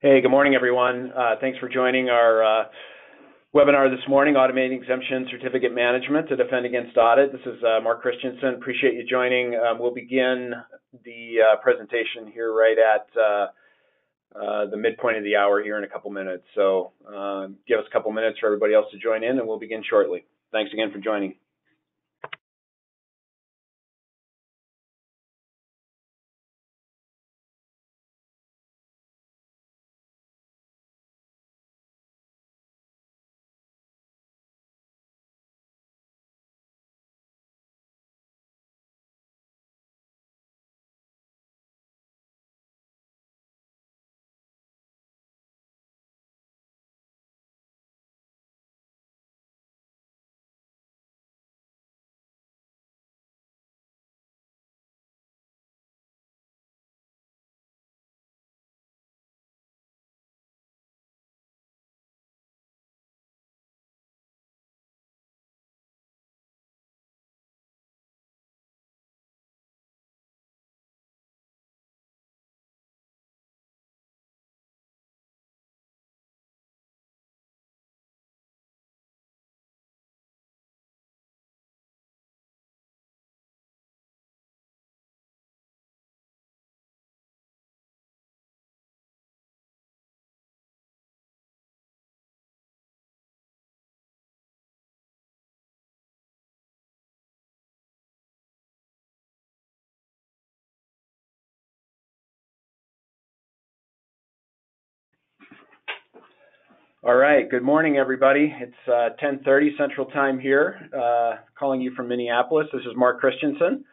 Hey, good morning, everyone. Uh, thanks for joining our uh, webinar this morning, Automating Exemption Certificate Management to Defend Against Audit. This is uh, Mark Christensen. Appreciate you joining. Um, we'll begin the presentation here right at the midpoint of the hour here in a couple minutes. So um, give us a couple minutes for everybody else to join in, and we'll begin shortly. Thanks again for joining. All right. Good morning, everybody. It's uh, 10:30 Central Time here, uh, calling you from Minneapolis. This is Mark Christensen.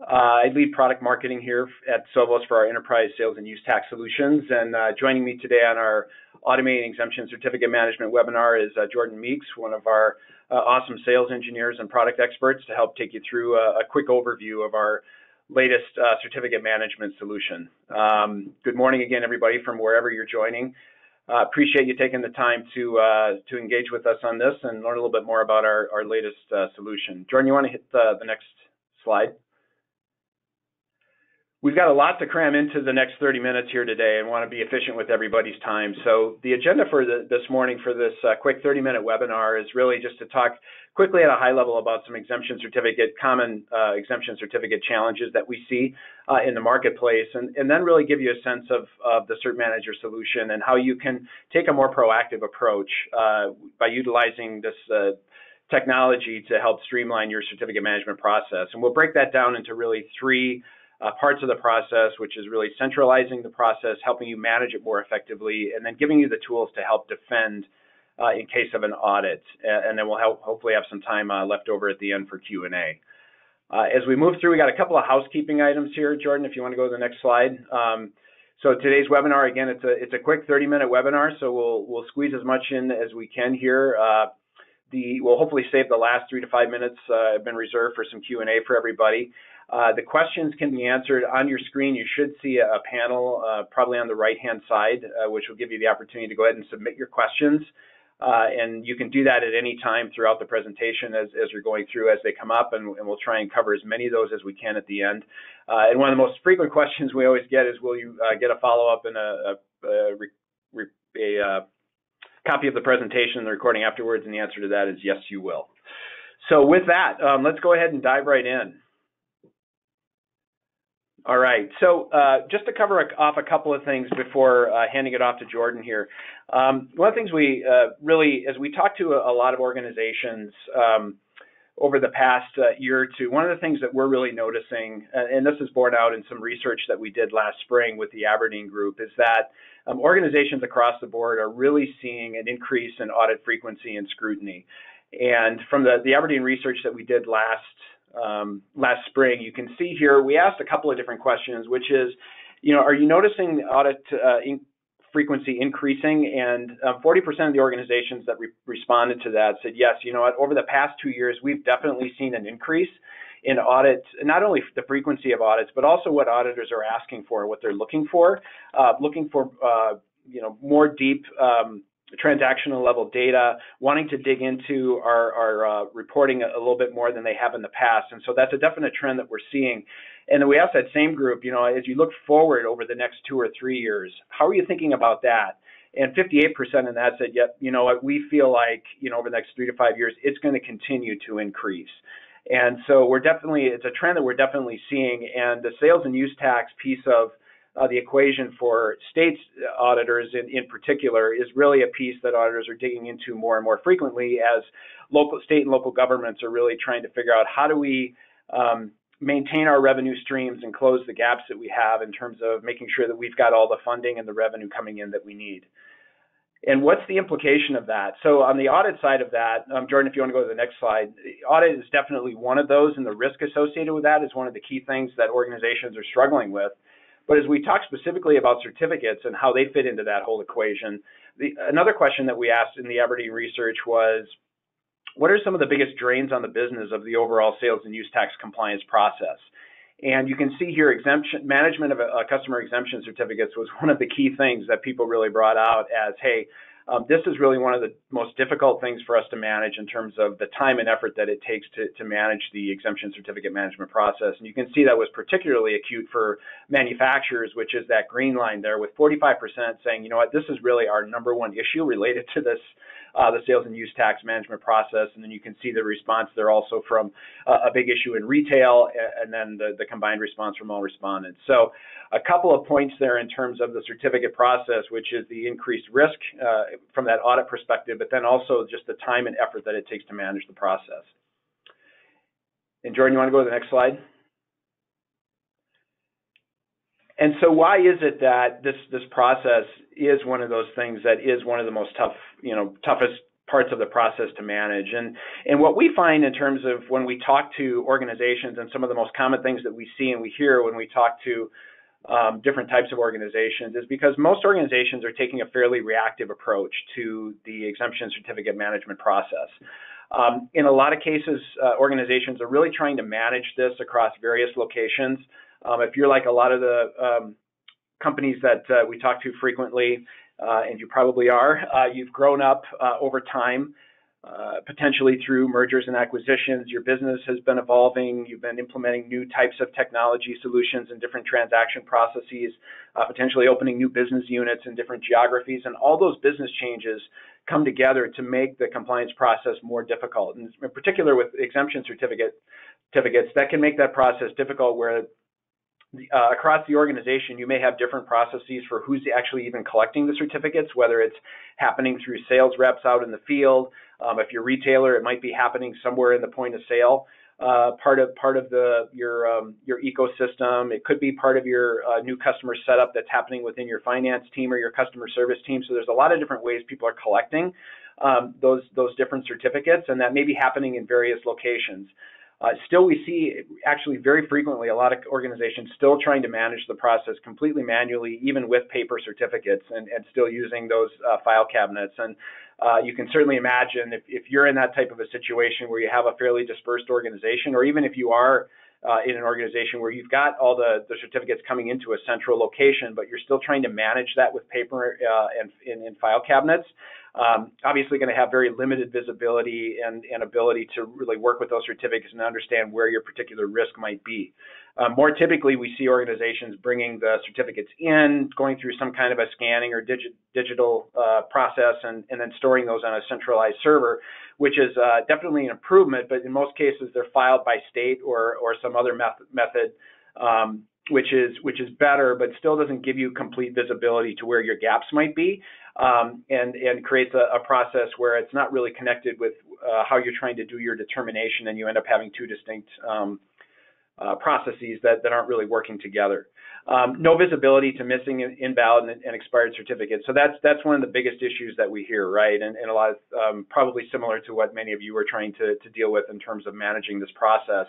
Uh, I lead product marketing here at Sovos for our enterprise sales and use tax solutions. And joining me today on our Automating Exemption Certificate Management webinar is Jordan Meeks, one of our awesome sales engineers and product experts, to help take you through a quick overview of our latest certificate management solution. Um, Good morning again, everybody, from wherever you're joining. Uh, appreciate you taking the time to uh, to engage with us on this and learn a little bit more about our our latest uh, solution. Jordan, you want to hit the next slide? We've got a lot to cram into the next 30 minutes here today and want to be efficient with everybody's time. So the agenda for this morning for this uh, quick 30-minute webinar is really just to talk quickly at a high level about some exemption certificate, common uh, exemption certificate challenges that we see uh, in the marketplace, and then really give you a sense of the Cert Manager solution and how you can take a more proactive approach by utilizing this technology to help streamline your certificate management process. And we'll break that down into really three Uh, parts of the process, which is really centralizing the process, helping you manage it more effectively, and then giving you the tools to help defend uh, in case of an audit. And then we'll hopefully have some time uh, left over at the end for Q&A. As we move through, we got a couple of housekeeping items here. Jordan, if you want to go to the next slide. Um, so today's webinar, again, it's a it's a quick 30-minute webinar, so we'll squeeze as much in as we can here. We'll hopefully save the last three to five minutes have been reserved for some Q&A for everybody. Uh, the questions can be answered on your screen. You should see a panel uh, probably on the right-hand side, uh, which will give you the opportunity to go ahead and submit your questions. And you can do that at any time throughout the presentation as you're going through, as they come up, and we'll try and cover as many of those as we can at the end. And one of the most frequent questions we always get is, will you get a follow-up and a copy of the presentation and the recording afterwards? And the answer to that is yes, you will. So with that, um, let's go ahead and dive right in. All right. So uh, just to cover off a couple of things before uh, handing it off to Jordan here. Um, one of the things we uh, really, as we talk to a lot of organizations um, over the past year or two, one of the things that we're really noticing, and this is borne out in some research that we did last spring with the Aberdeen Group, is that um, organizations across the board are really seeing an increase in audit frequency and scrutiny. And from the Aberdeen research that we did last Um, spring, you can see here, we asked a couple of different questions, which is, you know, are you noticing audit uh, frequency increasing? And um, 40% of the organizations that responded to that said, yes, you know what, over the past two years, we've definitely seen an increase in audits, not only the frequency of audits, but also what auditors are asking for, what they're looking for, uh, looking for uh, you know, more deep um, transactional level data, wanting to dig into our uh, reporting a little bit more than they have in the past. And so that's a definite trend that we're seeing. And then we asked that same group, you know, as you look forward over the next two or three years, how are you thinking about that? And 58% of that said, yep, you know what, we feel like, you know, over the next three to five years, it's going to continue to increase. And so we're definitely, it's a trend that we're definitely seeing. And the sales and use tax piece of uh, the equation for states auditors in, in particular is really a piece that auditors are digging into more and more frequently as local, state and local governments are really trying to figure out how do we um, maintain our revenue streams and close the gaps that we have in terms of making sure that we've got all the funding and the revenue coming in that we need. And what's the implication of that? So on the audit side of that, um, Jordan, if you want to go to the next slide, audit is definitely one of those, and the risk associated with that is one of the key things that organizations are struggling with. But as we talk specifically about certificates and how they fit into that whole equation, the, another question that we asked in the Aberdeen research was, what are some of the biggest drains on the business of the overall sales and use tax compliance process? And you can see here, exemption management of a, a customer exemption certificates was one of the key things that people really brought out as, hey, um, this is really one of the most difficult things for us to manage in terms of the time and effort that it takes to, to manage the exemption certificate management process. And you can see that was particularly acute for manufacturers, which is that green line there with 45% saying, you know what, this is really our number one issue related to this uh, the sales and use tax management process. And then you can see the response there also from uh, a big issue in retail and then the, the combined response from all respondents. So a couple of points there in terms of the certificate process, which is the increased risk uh, from that audit perspective, but then also just the time and effort that it takes to manage the process. And Jordan, you want to go to the next slide? And so why is it that this this process is one of those things that is one of the most tough, you know, toughest parts of the process to manage. And and what we find in terms of when we talk to organizations and some of the most common things that we see and we hear when we talk to um, different types of organizations is because most organizations are taking a fairly reactive approach to the exemption certificate management process. Um, in a lot of cases, uh, organizations are really trying to manage this across various locations. Um, if you're like a lot of the um, companies that uh, we talk to frequently, uh, and you probably are, uh, you've grown up uh, over time, uh, potentially through mergers and acquisitions. Your business has been evolving. You've been implementing new types of technology solutions and different transaction processes, uh, potentially opening new business units in different geographies. And all those business changes come together to make the compliance process more difficult. And in particular with exemption certificate certificates, that can make that process difficult where uh, across the organization, you may have different processes for who's actually even collecting the certificates, whether it's happening through sales reps out in the field. Um, if you're a retailer, it might be happening somewhere in the point of sale. Uh, part of part of the your um, your ecosystem. It could be part of your uh, new customer setup that's happening within your finance team or your customer service team. So there's a lot of different ways people are collecting um, those those different certificates, and that may be happening in various locations. Uh, still, we see actually very frequently a lot of organizations still trying to manage the process completely manually, even with paper certificates, and, and still using those uh, file cabinets. And uh, you can certainly imagine if, if you're in that type of a situation where you have a fairly dispersed organization, or even if you are uh, in an organization where you've got all the, the certificates coming into a central location, but you're still trying to manage that with paper uh, and in file cabinets, um, obviously going to have very limited visibility and, and, ability to really work with those certificates and understand where your particular risk might be. Um, more typically, we see organizations bringing the certificates in, going through some kind of a scanning or digi digital uh, process, and, and, then storing those on a centralized server, which is uh, definitely an improvement, but in most cases, they're filed by state or, or some other method, method um, which is which is better, but still doesn't give you complete visibility to where your gaps might be, um, and and creates a, a, process where it's not really connected with uh, how you're trying to do your determination, and you end up having two distinct um, uh, processes that, that aren't really working together. Um, no visibility to missing invalid and, and, expired certificates. So that's that's one of the biggest issues that we hear, right? And, and a lot of um, probably similar to what many of you are trying to, to deal with in terms of managing this process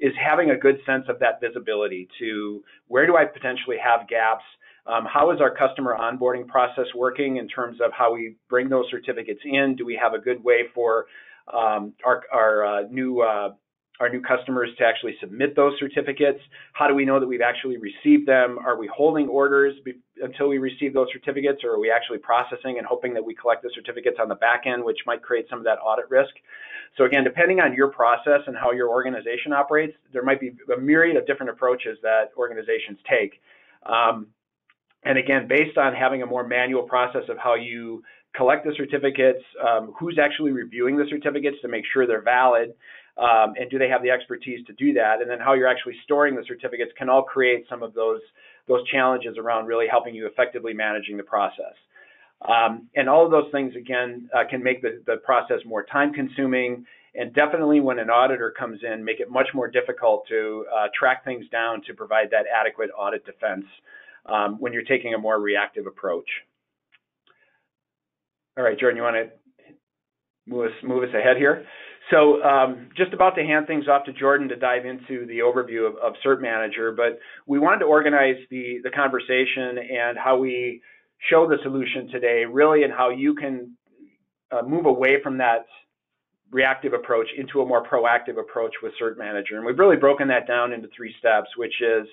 is having a good sense of that visibility to where do I potentially have gaps, um, how is our customer onboarding process working in terms of how we bring those certificates in? Do we have a good way for um, our, our uh, new uh, our new customers to actually submit those certificates? How do we know that we've actually received them? Are we holding orders until we receive those certificates, or are we actually processing and hoping that we collect the certificates on the back end, which might create some of that audit risk? So again, depending on your process and how your organization operates, there might be a myriad of different approaches that organizations take. Um, and again, based on having a more manual process of how you collect the certificates, um, who's actually reviewing the certificates to make sure they're valid, um, and do they have the expertise to do that, and then how you're actually storing the certificates can all create some of those those challenges around really helping you effectively managing the process. Um, and all of those things, again, uh, can make the, the process more time consuming and definitely when an auditor comes in, make it much more difficult to uh, track things down to provide that adequate audit defense um, when you're taking a more reactive approach. All right, Jordan, you want to move us, move us ahead here? So um, just about to hand things off to Jordan to dive into the overview of, of Cert Manager, but we wanted to organize the, the conversation and how we show the solution today, really, and how you can uh, move away from that reactive approach into a more proactive approach with Cert Manager. And we've really broken that down into three steps, which is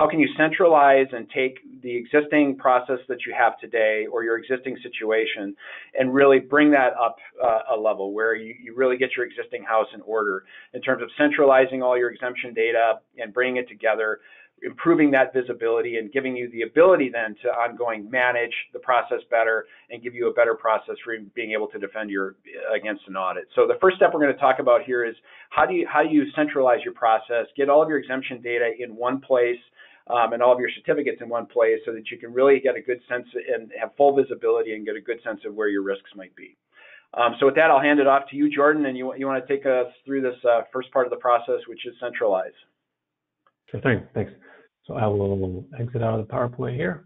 how can you centralize and take the existing process that you have today or your existing situation and really bring that up uh, a level where you, you really get your existing house in order in terms of centralizing all your exemption data and bringing it together improving that visibility and giving you the ability then to ongoing manage the process better and give you a better process for being able to defend your against an audit. So the first step we're going to talk about here is how do you how do you centralize your process, get all of your exemption data in one place. Um, and all of your certificates in one place so that you can really get a good sense and have full visibility and get a good sense of where your risks might be. Um, so with that, I'll hand it off to you, Jordan, and you, you want to take us through this uh, first part of the process, which is centralize. Sure thing. Thanks. So I will exit out of the PowerPoint here.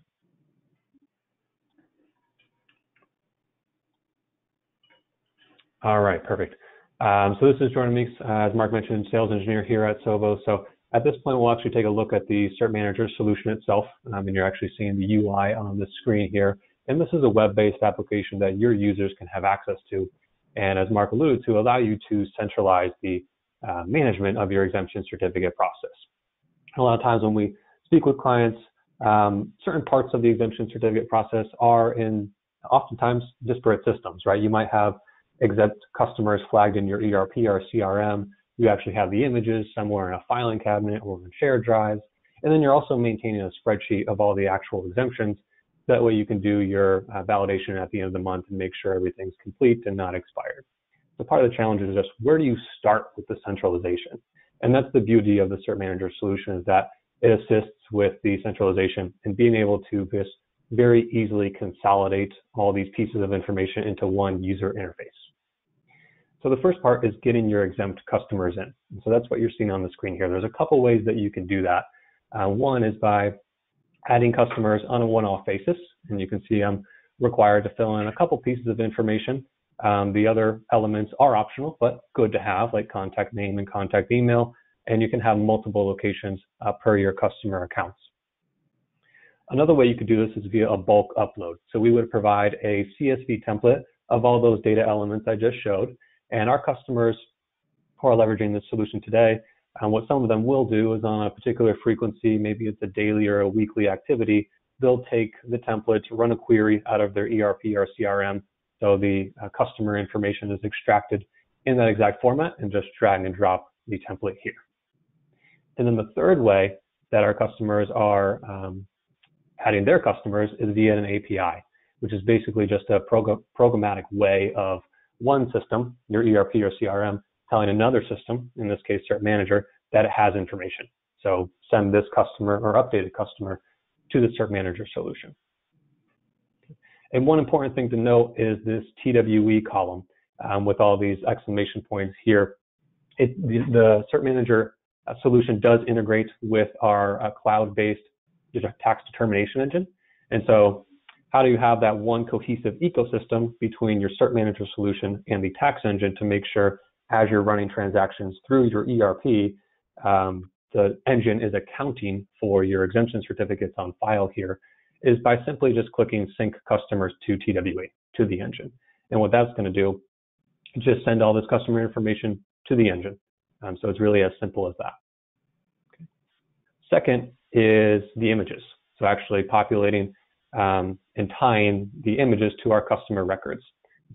All right, perfect. Um, so this is Jordan Meeks, uh, as Mark mentioned, sales engineer here at Sovos. So at this point, we'll actually take a look at the Cert Manager solution itself. Um, and you're actually seeing the UI on the screen here. And this is a web-based application that your users can have access to. And as Mark alluded to, allow you to centralize the uh, management of your exemption certificate process. A lot of times when we speak with clients, um, certain parts of the exemption certificate process are in oftentimes disparate systems, right? You might have exempt customers flagged in your ERP or CRM. You actually have the images somewhere in a filing cabinet or in shared drives. And then you're also maintaining a spreadsheet of all the actual exemptions. That way you can do your uh, validation at the end of the month and make sure everything's complete and not expired. So part of the challenge is just where do you start with the centralization? And that's the beauty of the Cert Manager solution is that it assists with the centralization and being able to just very easily consolidate all these pieces of information into one user interface. So the first part is getting your exempt customers in. So that's what you're seeing on the screen here. There's a couple ways that you can do that. Uh, one is by adding customers on a one-off basis, and you can see I'm required to fill in a couple pieces of information. Um, the other elements are optional, but good to have, like contact name and contact email, and you can have multiple locations uh, per your customer accounts. Another way you could do this is via a bulk upload. So we would provide a CSV template of all those data elements I just showed, and our customers who are leveraging this solution today, um, what some of them will do is on a particular frequency, maybe it's a daily or a weekly activity, they'll take the template, to run a query out of their ERP or CRM, so the uh, customer information is extracted in that exact format and just drag and drop the template here. And then the third way that our customers are um, adding their customers is via an API, which is basically just a prog programmatic way of one system, your ERP or CRM, telling another system, in this case, Cert Manager, that it has information. So send this customer or updated customer to the Cert Manager solution. And one important thing to note is this TWE column um, with all these exclamation points here. It, the, the Cert Manager uh, solution does integrate with our uh, cloud-based tax determination engine. And so how do you have that one cohesive ecosystem between your cert manager solution and the tax engine to make sure as you're running transactions through your ERP, um, the engine is accounting for your exemption certificates on file here is by simply just clicking sync customers to TWE, to the engine. And what that's going to do, is just send all this customer information to the engine. Um, so it's really as simple as that. Okay. Second is the images. So actually populating um, and tying the images to our customer records.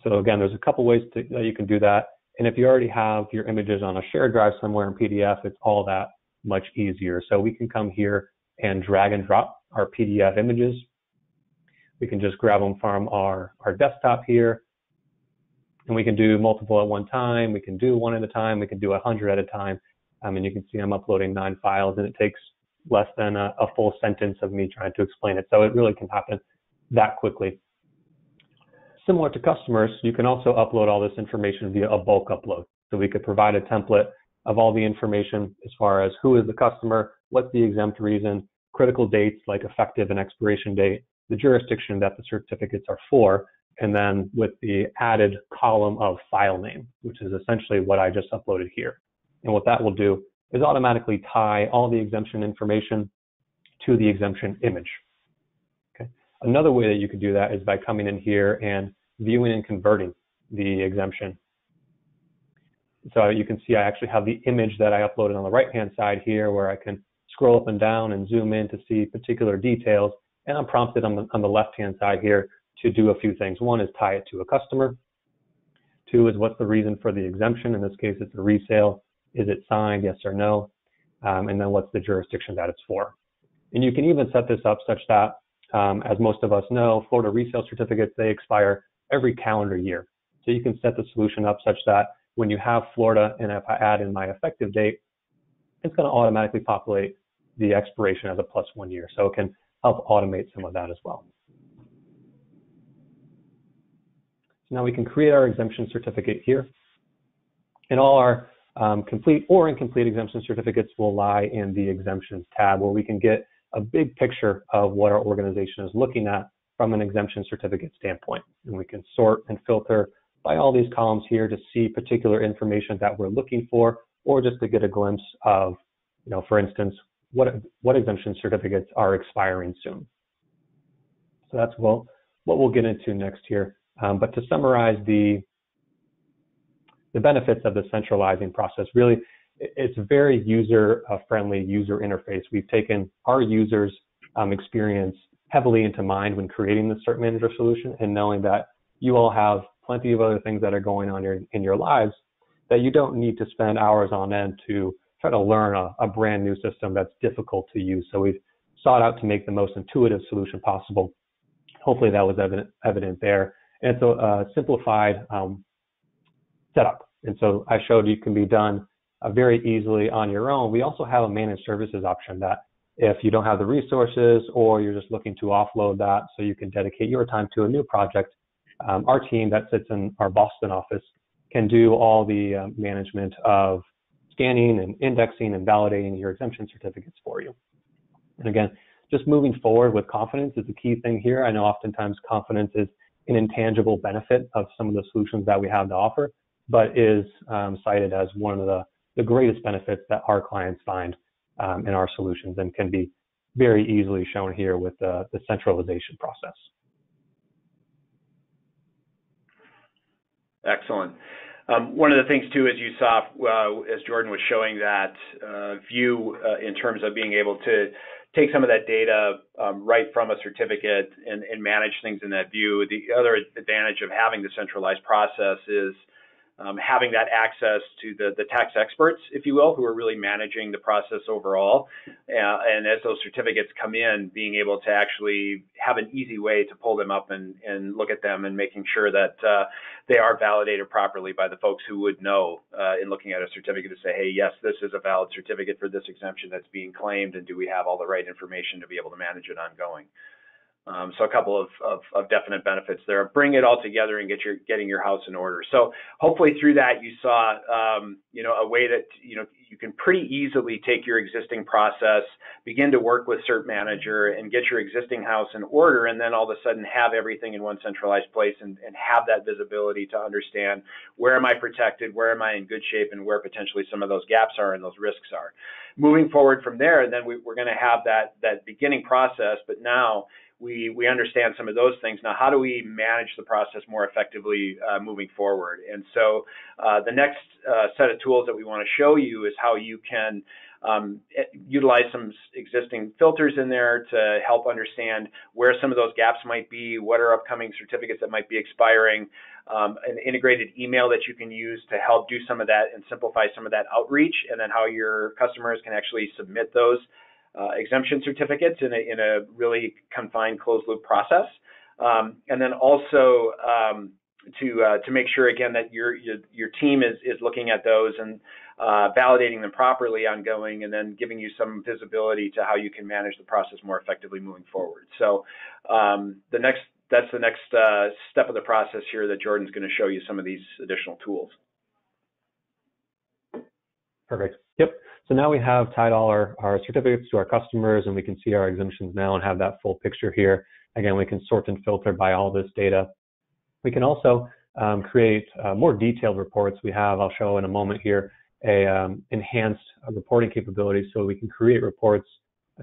So again, there's a couple ways to, that you can do that. And if you already have your images on a shared drive somewhere in PDF, it's all that much easier. So we can come here and drag and drop our PDF images. We can just grab them from our, our desktop here. And we can do multiple at one time. We can do one at a time. We can do a hundred at a time. I mean, you can see I'm uploading nine files and it takes less than a, a full sentence of me trying to explain it. So it really can happen that quickly. Similar to customers, you can also upload all this information via a bulk upload. So we could provide a template of all the information as far as who is the customer, what's the exempt reason, critical dates like effective and expiration date, the jurisdiction that the certificates are for, and then with the added column of file name, which is essentially what I just uploaded here. And what that will do is automatically tie all the exemption information to the exemption image. Okay. Another way that you could do that is by coming in here and viewing and converting the exemption. So you can see I actually have the image that I uploaded on the right-hand side here where I can scroll up and down and zoom in to see particular details. And I'm prompted on the, on the left-hand side here to do a few things. One is tie it to a customer. Two is what's the reason for the exemption? In this case, it's a resale. Is it signed? Yes or no? Um, and then what's the jurisdiction that it's for? And you can even set this up such that, um, as most of us know, Florida resale certificates, they expire every calendar year. So you can set the solution up such that when you have Florida and if I add in my effective date, it's going to automatically populate the expiration as a plus one year. So it can help automate some of that as well. So now we can create our exemption certificate here. And all our um, complete or incomplete exemption certificates will lie in the exemptions tab where we can get a big picture of what our organization is looking at from an exemption certificate standpoint. And we can sort and filter by all these columns here to see particular information that we're looking for, or just to get a glimpse of, you know, for instance, what, what exemption certificates are expiring soon. So that's what, what we'll get into next here. Um, but to summarize the, the benefits of the centralizing process, really, it's very user-friendly user interface. We've taken our users' um, experience heavily into mind when creating the Cert Manager solution and knowing that you all have plenty of other things that are going on in, in your lives that you don't need to spend hours on end to try to learn a, a brand new system that's difficult to use. So we've sought out to make the most intuitive solution possible. Hopefully that was evident, evident there. And it's a, a simplified um, setup. And so I showed you can be done uh, very easily on your own. We also have a managed services option that if you don't have the resources or you're just looking to offload that so you can dedicate your time to a new project, um, our team that sits in our Boston office can do all the uh, management of scanning and indexing and validating your exemption certificates for you. And again, just moving forward with confidence is the key thing here. I know oftentimes confidence is an intangible benefit of some of the solutions that we have to offer, but is um, cited as one of the, the greatest benefits that our clients find um, in our solutions and can be very easily shown here with the, the centralization process. Excellent. Um, one of the things too, as you saw, uh, as Jordan was showing that uh, view uh, in terms of being able to take some of that data um, right from a certificate and, and, manage things in that view. The other advantage of having the centralized process is um, having that access to the, the tax experts, if you will, who are really managing the process overall. Uh, and as those certificates come in, being able to actually have an easy way to pull them up and, and look at them and making sure that uh, they are validated properly by the folks who would know uh, in looking at a certificate to say, hey, yes, this is a valid certificate for this exemption that's being claimed, and do we have all the right information to be able to manage it ongoing? Um, so a couple of, of, of, definite benefits there. Bring it all together and get your getting your house in order. So hopefully through that you saw um, you know a way that you know you can pretty easily take your existing process, begin to work with Cert Manager, and get your existing house in order, and then all of a sudden have everything in one centralized place and, and have that visibility to understand where am I protected, where am I in good shape, and where potentially some of those gaps are and those risks are. Moving forward from there, then we, we're going to have that that beginning process, but now we we understand some of those things. Now, how do we manage the process more effectively uh, moving forward? And so, uh, the next uh, set of tools that we want to show you is how you can um, utilize some existing filters in there to help understand where some of those gaps might be, what are upcoming certificates that might be expiring, um, an integrated email that you can use to help do some of that and simplify some of that outreach, and then how your customers can actually submit those uh, exemption certificates in a, in a really confined closed loop process. Um, and then also um, to uh, to make sure again that your your, your team is is looking at those and uh, validating them properly ongoing, and then giving you some visibility to how you can manage the process more effectively moving forward. So um, the next that's the next uh, step of the process here that Jordan's going to show you some of these additional tools. Perfect. Yep. So now we have tied all our, our certificates to our customers and we can see our exemptions now and have that full picture here. Again, we can sort and filter by all this data. We can also um, create uh, more detailed reports. We have, I'll show in a moment here, a um, enhanced uh, reporting capability so we can create reports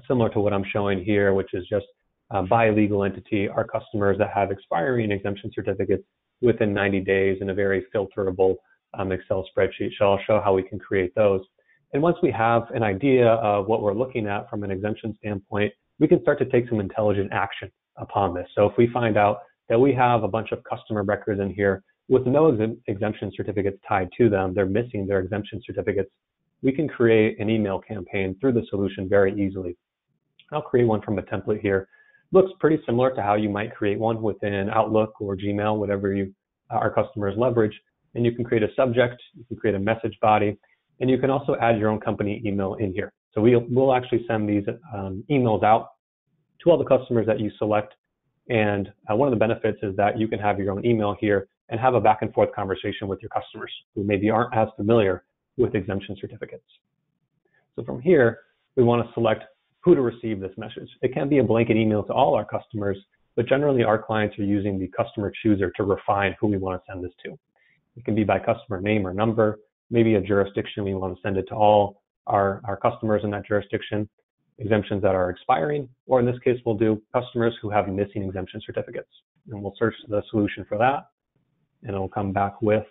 similar to what I'm showing here, which is just um, by legal entity, our customers that have expiring exemption certificates within 90 days in a very filterable um, Excel spreadsheet. So I'll show how we can create those. And once we have an idea of what we're looking at from an exemption standpoint, we can start to take some intelligent action upon this. So if we find out that we have a bunch of customer records in here with no ex exemption certificates tied to them, they're missing their exemption certificates, we can create an email campaign through the solution very easily. I'll create one from a template here. Looks pretty similar to how you might create one within Outlook or Gmail, whatever you our customers leverage. And you can create a subject, you can create a message body, and you can also add your own company email in here. So we'll, we'll actually send these um, emails out to all the customers that you select. And uh, one of the benefits is that you can have your own email here and have a back and forth conversation with your customers who maybe aren't as familiar with exemption certificates. So from here, we want to select who to receive this message. It can be a blanket email to all our customers, but generally our clients are using the customer chooser to refine who we want to send this to. It can be by customer name or number, maybe a jurisdiction we want to send it to all our, our customers in that jurisdiction, exemptions that are expiring, or in this case, we'll do customers who have missing exemption certificates. And we'll search the solution for that, and it'll come back with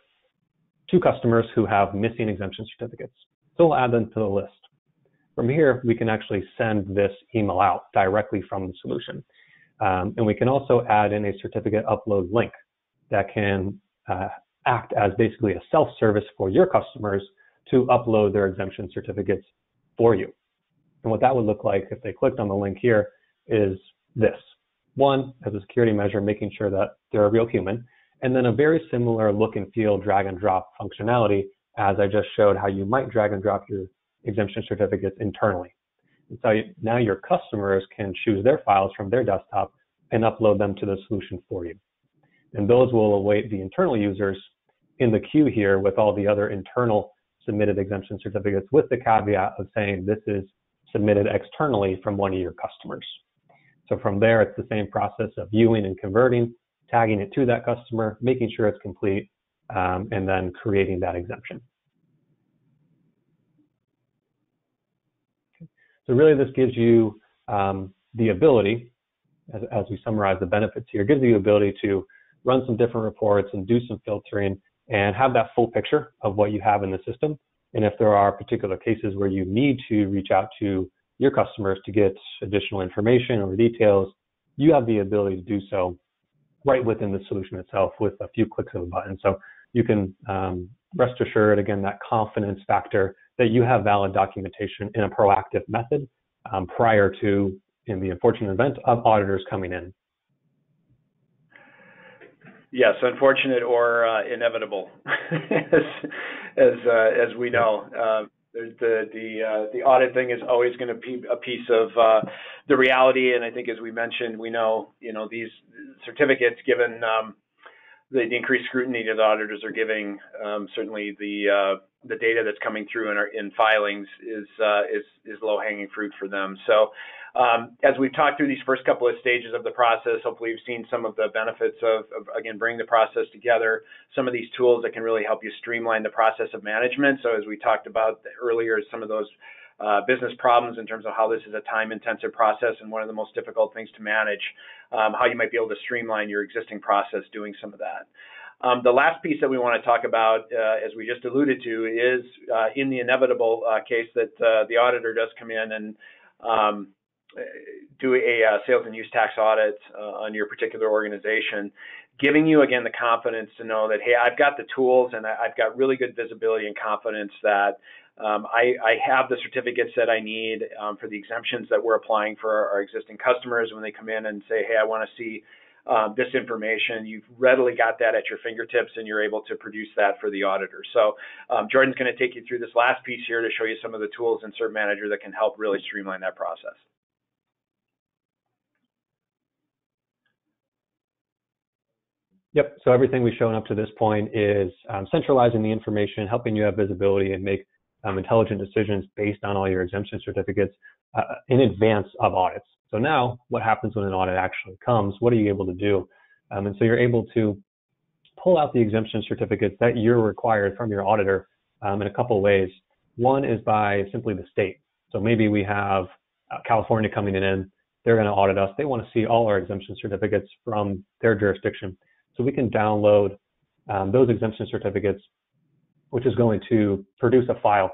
two customers who have missing exemption certificates. So we'll add them to the list. From here, we can actually send this email out directly from the solution. Um, and we can also add in a certificate upload link that can uh, act as basically a self-service for your customers to upload their exemption certificates for you. And what that would look like if they clicked on the link here is this. One, as a security measure, making sure that they're a real human, and then a very similar look and feel drag and drop functionality as I just showed how you might drag and drop your exemption certificates internally. And so now your customers can choose their files from their desktop and upload them to the solution for you. And those will await the internal users in the queue here with all the other internal submitted exemption certificates with the caveat of saying this is submitted externally from one of your customers. So from there, it's the same process of viewing and converting, tagging it to that customer, making sure it's complete, um, and then creating that exemption. So really this gives you um, the ability, as, as, we summarize the benefits here, gives you the ability to run some different reports and do some filtering and have that full picture of what you have in the system. And if there are particular cases where you need to reach out to your customers to get additional information or details, you have the ability to do so right within the solution itself with a few clicks of a button. So you can um, rest assured, again, that confidence factor that you have valid documentation in a proactive method um, prior to in the unfortunate event of auditors coming in. Yes, unfortunate or uh, inevitable, as as, uh, as we know. Uh, the the uh, the audit thing is always going to be a piece of uh, the reality, and I think as we mentioned, we know you know these certificates, given um, the, the, increased scrutiny that auditors are giving, um, certainly the uh, the data that's coming through in our in filings is is is low hanging fruit for them. So as we've talked through these first couple of stages of the process, hopefully you've seen some of the benefits of, again, bringing the process together, some of these tools that can really help you streamline the process of management. So as we talked about earlier, some of those uh, business problems in terms of how this is a time-intensive process and one of the most difficult things to manage, um, how you might be able to streamline your existing process doing some of that. Um, the last piece that we want to talk about, uh, as we just alluded to, is uh, in the inevitable uh, case that uh, the auditor does come in and um, do a uh, sales and use tax audit uh, on your particular organization, giving you again the confidence to know that hey, I've got the tools and I've got really good visibility and confidence that um, I, I, have the certificates that I need um, for the exemptions that we're applying for our, our, existing customers when they come in and say, hey, I want to see um, this information. You've readily got that at your fingertips and you're able to produce that for the auditor. So um, Jordan's going to take you through this last piece here to show you some of the tools in Cert Manager that can help really streamline that process. Yep. So everything we've shown up to this point is um, centralizing the information, helping you have visibility and make um, intelligent decisions based on all your exemption certificates uh, in advance of audits. So now, what happens when an audit actually comes? What are you able to do? Um, and so you're able to pull out the exemption certificates that you're required from your auditor um, in a couple ways. One is by simply the state. So maybe we have uh, California coming in, they're going to audit us. They want to see all our exemption certificates from their jurisdiction. So we can download um, those exemption certificates, which is going to produce a file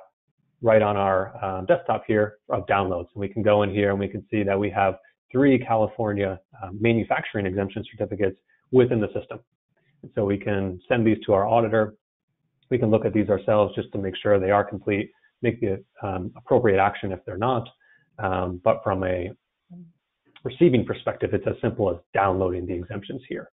right on our um, desktop here of downloads. And we can go in here and we can see that we have three California um, manufacturing exemption certificates within the system. And so we can send these to our auditor. We can look at these ourselves just to make sure they are complete, make the um, appropriate action if they're not. Um, but from a receiving perspective, it's as simple as downloading the exemptions here.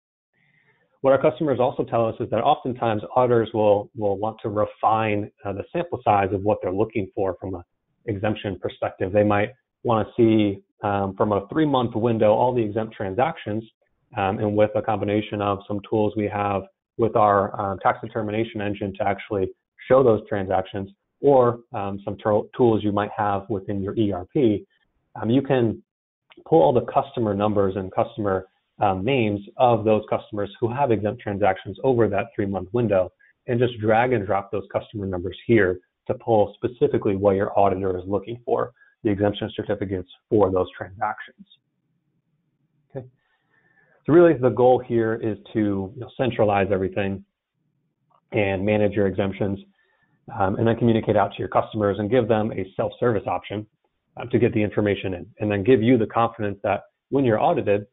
What our customers also tell us is that oftentimes auditors will, will want to refine uh, the sample size of what they're looking for from an exemption perspective. They might want to see um, from a three month window all the exempt transactions. Um, and with a combination of some tools we have with our um, tax determination engine to actually show those transactions, or um, some tools you might have within your ERP, um, you can pull all the customer numbers and customer um, names of those customers who have exempt transactions over that three month window and just drag and drop those customer numbers here to pull specifically what your auditor is looking for, the exemption certificates for those transactions. Okay. So really the goal here is to you know, centralize everything and manage your exemptions um, and then communicate out to your customers and give them a self-service option um, to get the information in and then give you the confidence that when you're audited,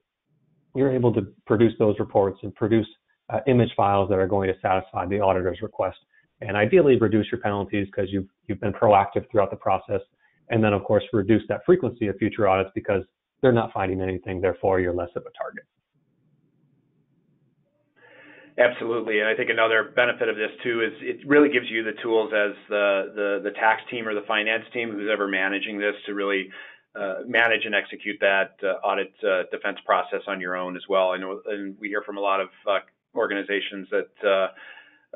you're able to produce those reports and produce uh, image files that are going to satisfy the auditor's request and ideally reduce your penalties because you've, you've been proactive throughout the process. And then, of course, reduce that frequency of future audits because they're not finding anything, therefore, you're less of a target. Absolutely, and I think another benefit of this too is it really gives you the tools as the the, the tax team or the finance team who's ever managing this to really manage and execute that uh, audit uh, defense process on your own as well. I know, and we hear from a lot of uh, organizations that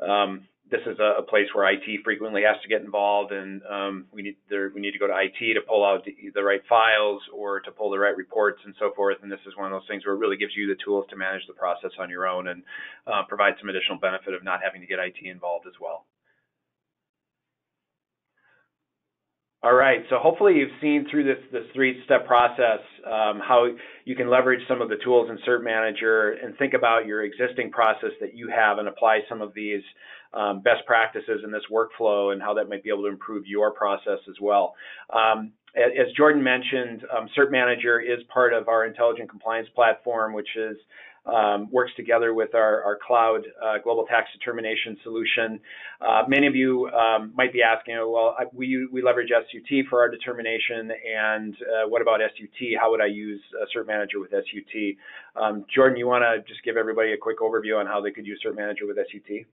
uh, um, this is a, a, place where IT frequently has to get involved, and um, we need there, we need to go to IT to pull out the, the, right files or to pull the right reports and so forth. And this is one of those things where it really gives you the tools to manage the process on your own and uh, provide some additional benefit of not having to get IT involved as well. All right, so hopefully you've seen through this, this three-step process um, how you can leverage some of the tools in Cert Manager and think about your existing process that you have and apply some of these um, best practices in this workflow and how that might be able to improve your process as well. Um, as Jordan mentioned, um, Cert Manager is part of our intelligent compliance platform, which is um, works together with our, our cloud uh, global tax determination solution. Uh, many of you um, might be asking, well, we, we leverage SUT for our determination, and uh, what about SUT? How would I use Cert Manager with SUT? Um, Jordan, you want to just give everybody a quick overview on how they could use Cert Manager with SUT?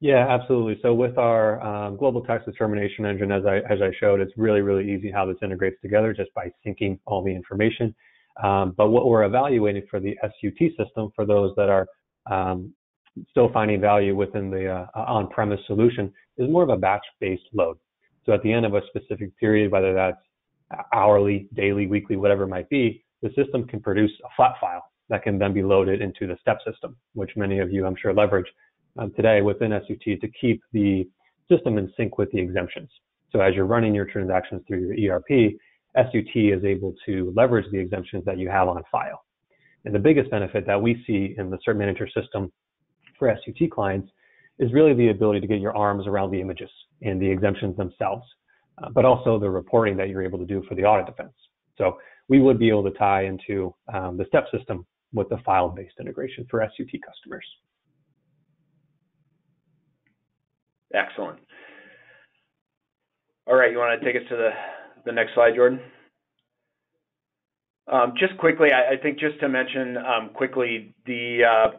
Yeah, absolutely. So with our um, global tax determination engine, as I as I showed, it's really really easy how this integrates together just by syncing all the information. Um, but what we're evaluating for the SUT system, for those that are um, still finding value within the uh, on-premise solution, is more of a batch-based load. So at the end of a specific period, whether that's hourly, daily, weekly, whatever it might be, the system can produce a flat file that can then be loaded into the STEP system, which many of you, I'm sure, leverage um, today within SUT to keep the system in sync with the exemptions. So as you're running your transactions through your ERP, SUT is able to leverage the exemptions that you have on file. And the biggest benefit that we see in the Cert Manager system for SUT clients is really the ability to get your arms around the images and the exemptions themselves, uh, but also the reporting that you're able to do for the audit defense. So we would be able to tie into um, the STEP system with the file-based integration for SUT customers. Excellent. All right, you want to take us to the, the next slide, Jordan? Um, just quickly, I, I, think just to mention um, quickly, the uh,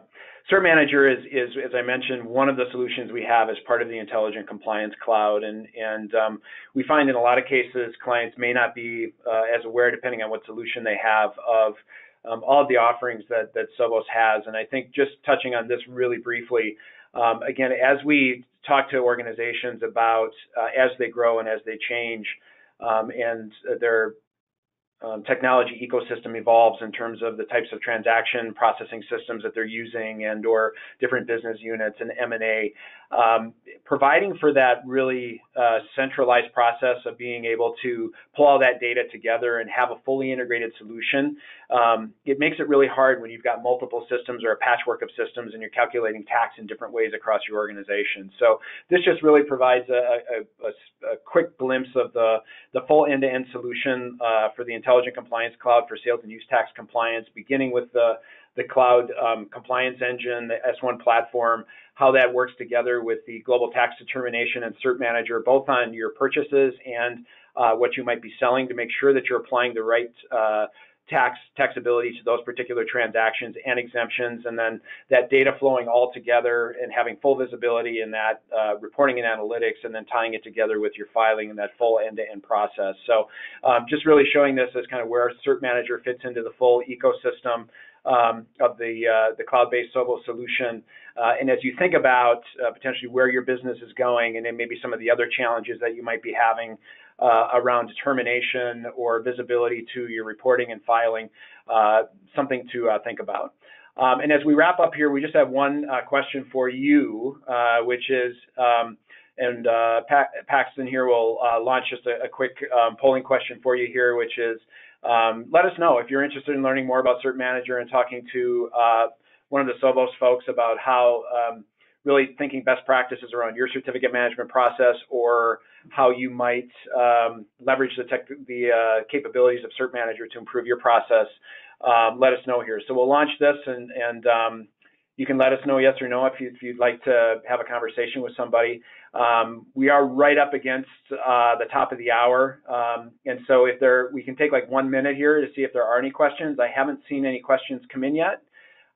Cert Manager is, is, as I mentioned, one of the solutions we have as part of the Intelligent Compliance Cloud. And, and um, we find in a lot of cases clients may not be uh, as aware, depending on what solution they have, of um, all of the offerings that, that Sovos has. And I think just touching on this really briefly, um, again, as we talk to organizations about uh, as they grow and as they change, um, and their um, technology ecosystem evolves in terms of the types of transaction processing systems that they're using and or different business units and M&A, um, providing for that really uh, centralized process of being able to pull all that data together and have a fully integrated solution. Um, it makes it really hard when you've got multiple systems or a patchwork of systems and you're calculating tax in different ways across your organization. So this just really provides a, a, a, a quick glimpse of the, the full end-to-end solution uh, for the Intelligent Compliance Cloud for sales and use tax compliance, beginning with the the cloud um, compliance engine, the S1 platform, how that works together with the global tax determination and cert manager, both on your purchases and uh, what you might be selling to make sure that you're applying the right uh, tax taxability to those particular transactions and exemptions, and then that data flowing all together and having full visibility in that uh, reporting and analytics, and then tying it together with your filing and that full end-to-end process. So, um, just really showing this as kind of where Cert Manager fits into the full ecosystem um, of the uh, the cloud-based Sovos solution. Uh, and as you think about uh, potentially where your business is going, and then maybe some of the other challenges that you might be having uh, around determination or visibility to your reporting and filing, uh, something to uh, think about. Um, and as we wrap up here, we just have one question for you, which is. Um, and uh, Paxton here will uh, launch just a, a quick um, polling question for you here, which is um, let us know if you're interested in learning more about Cert Manager and talking to uh, one of the Sovos folks about how um, really thinking best practices around your certificate management process or how you might um, leverage the, tech, the uh, capabilities of Cert Manager to improve your process. Um, let us know here. So we'll launch this and, and um, you can let us know yes or no if, you, would like to have a conversation with somebody. Um, we are right up against uh, the top of the hour, um, and so if there, we can take like one minute here to see if there are any questions. I haven't seen any questions come in yet,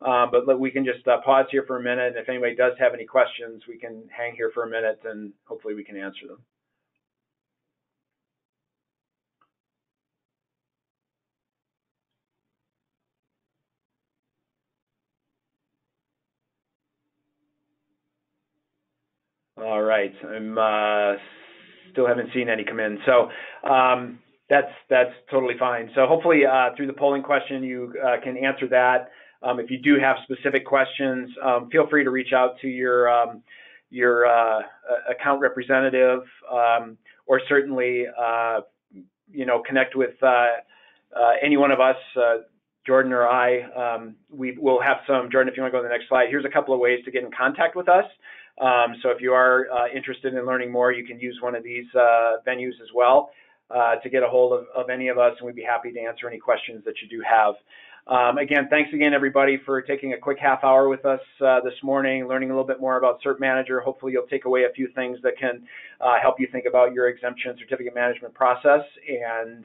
uh, but we can just uh, pause here for a minute. And if anybody does have any questions, we can hang here for a minute, and hopefully we can answer them. All right. I'm uh, still haven't seen any come in. So um, that's that's totally fine. So hopefully uh, through the polling question you uh, can answer that. Um, if you do have specific questions, um, feel free to reach out to your um, your uh, account representative, um, or certainly uh, you know connect with uh, any one of us. Jordan or I, um, we will have some, Jordan, if you want to go to the next slide, here's a couple of ways to get in contact with us. Um, so if you are uh, interested in learning more, you can use one of these uh, venues as well uh, to get a hold of, of, any of us, and we'd be happy to answer any questions that you do have. Um, again, thanks again, everybody, for taking a quick half hour with us uh, this morning, learning a little bit more about Cert Manager. Hopefully, you'll take away a few things that can uh, help you think about your exemption certificate management process. And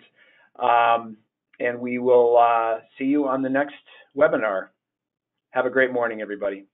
um, and we will uh, see you on the next webinar. Have a great morning, everybody.